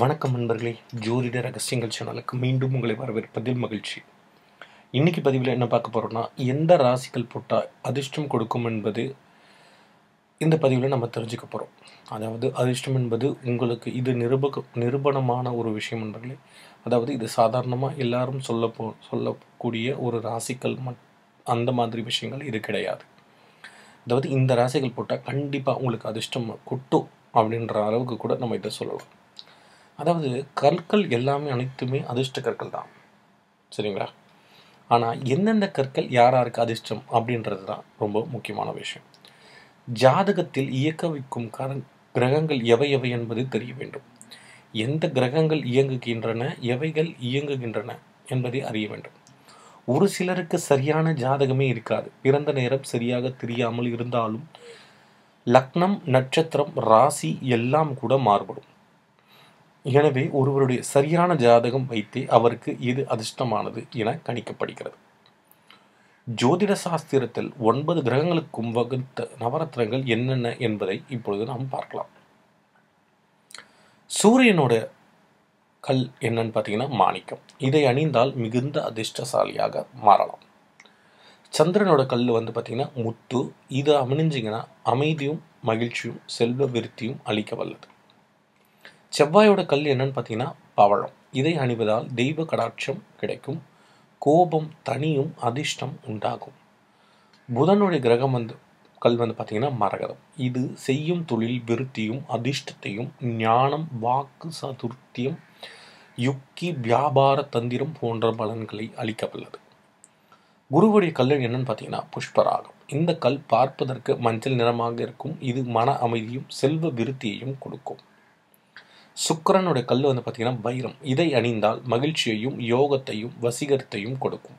வணக்கம் நண்பர்களே. ஜோதிட ரகசியங்கள் சேனலுக்கு மீண்டும் உங்களை வரவேற்பதில் மகிழ்ச்சி. இன்னைக்கு பதிவில் என்ன பார்க்க போகிறோம்னா எந்த ராசிகள் போட்டால் அதிர்ஷ்டம் கொடுக்கும் என்பது இந்த பதிவில் நம்ம தெரிஞ்சுக்க போகிறோம் அதாவது அதிர்ஷ்டம் என்பது உங்களுக்கு இது நிருபக நிரூபணமான ஒரு விஷயம் நண்பர்களே. அதாவது இது சாதாரணமாக எல்லாரும் சொல்ல போ சொல்லக்கூடிய ஒரு ராசிகள் மட் அந்த மாதிரி விஷயங்கள் இது கிடையாது. அதாவது இந்த ராசிகள் போட்டால் கண்டிப்பாக உங்களுக்கு அதிர்ஷ்டம் கொட்டும் அப்படின்ற அளவுக்கு கூட நம்ம இதை சொல்லலாம். அதாவது கற்கள் எல்லாமே அனைத்துமே அதிர்ஷ்ட கற்கள் தான். சரிங்களா? ஆனால் எந்தெந்த கற்கள் யார் யாருக்கு அதிர்ஷ்டம் அப்படின்றது தான் ரொம்ப முக்கியமான விஷயம். ஜாதகத்தில் இயக்க வைக்கும் கர கிரகங்கள் எவை எவை என்பது தெரிய வேண்டும். எந்த கிரகங்கள் இயங்குகின்றன எவைகள் இயங்குகின்றன என்பதை அறிய வேண்டும். ஒரு சிலருக்கு சரியான ஜாதகமே இருக்காது. பிறந்த நேரம் சரியாக தெரியாமல் இருந்தாலும் லக்னம் நட்சத்திரம் ராசி எல்லாம் கூட மாறுபடும். எனவே ஒருவருடைய சரியான ஜாதகம் வைத்தே அவருக்கு இது அதிர்ஷ்டமானது என கணிக்கப்படுகிறது. ஜோதிட சாஸ்திரத்தில் ஒன்பது கிரகங்களுக்கும் வகுத்த நவரத்னங்கள் என்னென்ன என்பதை இப்பொழுது நாம் பார்க்கலாம். சூரியனோட கல் என்னன்னு பார்த்தீங்கன்னா மாணிக்கம். இதை அணிந்தால் மிகுந்த அதிர்ஷ்டசாலியாக மாறலாம். சந்திரனோட கல் வந்து பார்த்தீங்கன்னா முத்து. இதை அணிஞ்சிங்கன்னா அமைதியும் மகிழ்ச்சியும் செல்வ விருத்தியும் அளிக்க வல்லது. செவ்வாயோட கல் என்னன்னு பார்த்தீங்கன்னா பவழம். இதை அணிவதால் தெய்வ கடாட்சம் கிடைக்கும். கோபம் தனியும் அதிர்ஷ்டம் உண்டாகும். புதனுடைய கிரகம் வந்து கல் வந்து பார்த்தீங்கன்னா மரகதம். இது செய்யும் தொழில் விருத்தியும் அதிர்ஷ்டத்தையும் ஞானம் வாக்கு சதுர்த்தியம் யுக்தி வியாபார தந்திரம் போன்ற பலன்களை அளிக்கவல்லது. குருவுடைய கல் என்னன்னு பார்த்தீங்கன்னா புஷ்பராகம். இந்த கல் பார்ப்பதற்கு மஞ்சள் நிறமாக இருக்கும். இது மன அமைதியும் செல்வ விருத்தியையும் கொடுக்கும். சுக்கரனுடைய கல் வந்து பார்த்தீங்கன்னா வைரம். இதை அணிந்தால் மகிழ்ச்சியையும் யோகத்தையும் வசீகரத்தையும் கொடுக்கும்.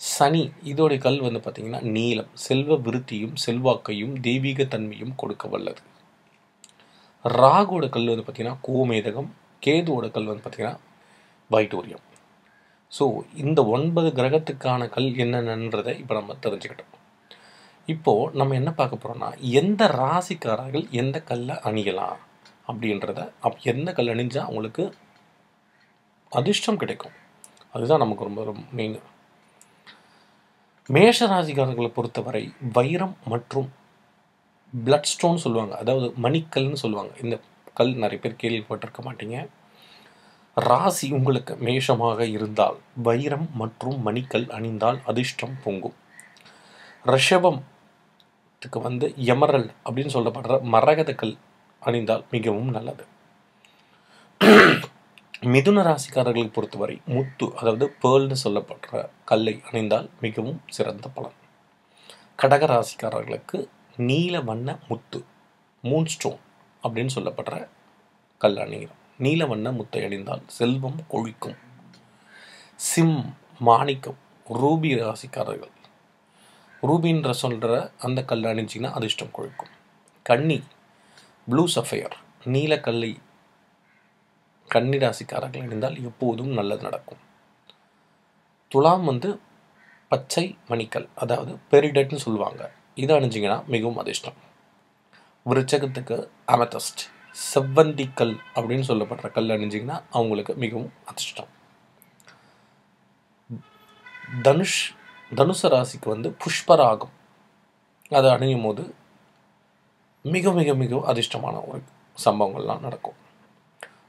சனி இதோடைய கல் வந்து பார்த்தீங்கன்னா நீலம். செல்வ விருத்தியும் செல்வாக்கையும் தெய்வீக தன்மையும் கொடுக்க வல்லது. ராகுவோட கல் வந்து பார்த்தீங்கன்னா கோமேதகம். கேதுவோட கல் வந்து பார்த்தீங்கன்னா வைடூரியம். ஸோ இந்த ஒன்பது கிரகத்துக்கான கல் என்னென்னன்றதை இப்போ நம்ம தெரிஞ்சுக்கிட்டோம். இப்போது நம்ம என்ன பார்க்க போகிறோம்னா எந்த ராசிக்காரர்கள் எந்த கல்லை அணியலாம்? அப்படின்றத அப் எந்த கல் அணிஞ்சால் அவங்களுக்கு அதிர்ஷ்டம் கிடைக்கும். அதுதான் நமக்கு ரொம்ப ரொம்ப மெயின் மேஷராசிக்காரர்களை பொறுத்தவரை வைரம் மற்றும் பிளட் ஸ்டோன் சொல்லுவாங்க. அதாவது மணிக்கல்னு சொல்லுவாங்க. இந்த கல் நிறைய பேர் கேள்விப்பட்டிருக்க மாட்டீங்க. ராசி உங்களுக்கு மேஷமாக இருந்தால் வைரம் மற்றும் மணிக்கல் அணிந்தால் அதிர்ஷ்டம் பொங்கும். ரிஷபம் வந்து எமரல் அப்படின்னு சொல்லப்படுற மரகத கல் அணிந்தால் மிகவும் நல்லது. மிதுன ராசிக்காரர்களை பொறுத்தவரை முத்து அதாவது பேர்ல்னு சொல்லப்படுற கல்லை அணிந்தால் மிகவும் சிறந்த பலன். கடக ராசிக்காரர்களுக்கு நீல வண்ண முத்து மூன் ஸ்டோன் அப்படின்னு சொல்லப்படுற கல் அணிகிறோம் நீல வண்ண முத்தை அணிந்தால் செல்வம் கொழிக்கும். சிம் மாணிக்கம் ரூபி ராசிக்காரர்கள். ரூபின்ற சொல்கிற அந்த கல் அணிஞ்சிங்கன்னா அதிர்ஷ்டம் கொழிக்கும். கன்னி ப்ளூ சஃபையர் நீலக்கல்லை கன்னிராசிக்காரர்கள் அணிந்தால் எப்போதும் நல்லது நடக்கும். துலாம் வந்து பச்சை மணிக்கல் அதாவது பெரிடட்னு சொல்லுவாங்க. இதை அணிஞ்சிங்கன்னா மிகவும் அதிர்ஷ்டம். விருச்சகத்துக்கு அமதஸ்ட் செவ்வந்திக்கல் அப்படின்னு சொல்லப்படுற கல் அணிஞ்சிங்கன்னா அவங்களுக்கு மிகவும் அதிர்ஷ்டம். தனுஷ் தனுச ராசிக்கு வந்து புஷ்பராகம். அதை அணியும் போது மிக மிக மிக அதிர்ஷ்டமான ஒரு சம்பவங்கள்லாம் நடக்கும்.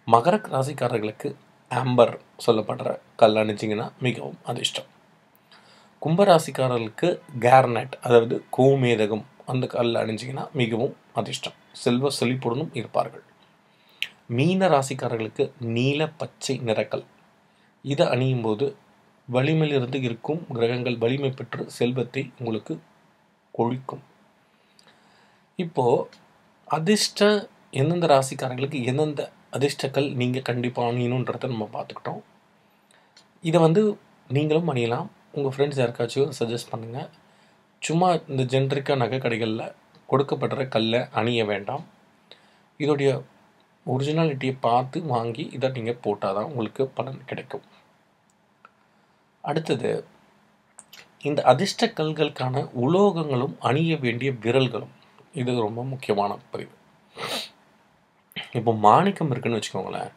மகர ராசிக்காரர்களுக்கு ஆம்பர் சொல்லப்படுற கல் அணிச்சிங்கன்னா மிகவும் அதிர்ஷ்டம். கும்பராசிக்காரர்களுக்கு கேர்னட் அதாவது கோமேதகம் அந்த கல் அணிஞ்சிங்கன்னா மிகவும் அதிர்ஷ்டம். செல்வ செழிப்புடனும் இருப்பார்கள். மீன ராசிக்காரர்களுக்கு நீல பச்சை நிறக்கல். இதை அணியும் போது வலிமையிலிருந்து இருக்கும் கிரகங்கள் வலிமை பெற்று செல்வத்தை உங்களுக்கு கொழிக்கும். இப்போது அதிர்ஷ்ட எந்தெந்த ராசிக்காரங்களுக்கு எந்தெந்த அதிர்ஷ்டக்கள் நீங்கள் கண்டிப்பாக அணியணுன்றத நம்ம பார்த்துக்கிட்டோம். இதை வந்து நீங்களும் அணியலாம். உங்கள் ஃப்ரெண்ட்ஸ் யாருக்காச்சும் சஜஸ்ட் பண்ணுங்கள் சும்மா இந்த ஜென்ரிக்காக நகை கடைகளில் கொடுக்கப்படுற கல்லை அணிய வேண்டாம். இதோடைய ஒரிஜினாலிட்டியை பார்த்து வாங்கி இதை நீங்கள் போட்டால் தான் உங்களுக்கு பலன் கிடைக்கும். அடுத்தது இந்த அதிர்ஷ்ட கல்களுக்கான உலோகங்களும் அணிய வேண்டிய விரல்களும். இது ரொம்ப முக்கியமான பதிவு. இப்போ மாணிக்கம் இருக்குன்னு வச்சுக்கோங்களேன்.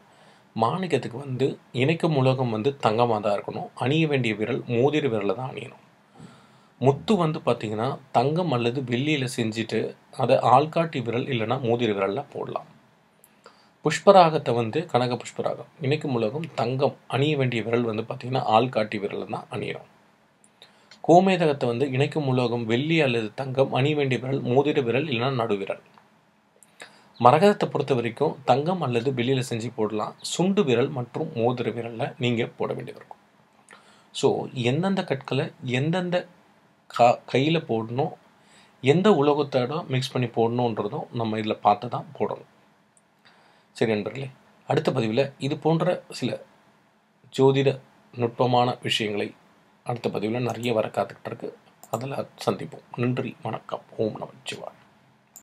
மாணிக்கத்துக்கு வந்து இணைக்கும் உலோகம் வந்து தங்கமாக தான் இருக்கணும். அணிய வேண்டிய விரல் மோதிர விரலை தான் அணியணும். முத்து வந்து பார்த்திங்கன்னா தங்கம் அல்லது வெள்ளியில் செஞ்சுட்டு அதை ஆள்காட்டி விரல் இல்லைன்னா மோதிர விரலில் போடலாம். புஷ்பராகத்தை வந்து கனக புஷ்பராகம் இணைக்கும் உலகம் தங்கம் அணிய வேண்டிய விரல் வந்து பார்த்திங்கன்னா ஆள்காட்டி விரலில் தான் அணியணும். கோமேதகத்தை வந்து இணைக்கும் உலோகம் வெள்ளி அல்லது தங்கம் அணி வேண்டிய விரல் மோதிர விரல் இல்லைன்னா நடுவிரல். மரகதத்தை பொறுத்த வரைக்கும் தங்கம் அல்லது வெள்ளியில் செஞ்சு போடலாம். சுண்டு விரல் மற்றும் மோதிர விரலில் நீங்கள் போட வேண்டியது இருக்கும். ஸோ எந்தெந்த கற்களை எந்தெந்த கா கையில் போடணும் எந்த உலோகத்தோட மிக்ஸ் பண்ணி போடணுன்றதும் நம்ம இதில் பார்த்து தான் போடணும். சரி நண்பர்களே அடுத்த பதிவில் இது போன்ற சில ஜோதிட நுட்பமான விஷயங்களை அடுத்த பதிவில் நிறைய வர காத்துக்கிட்டு இருக்கு. அதில் சந்திப்போம். நன்றி வணக்கம். ஓம் நமச்சிவாய்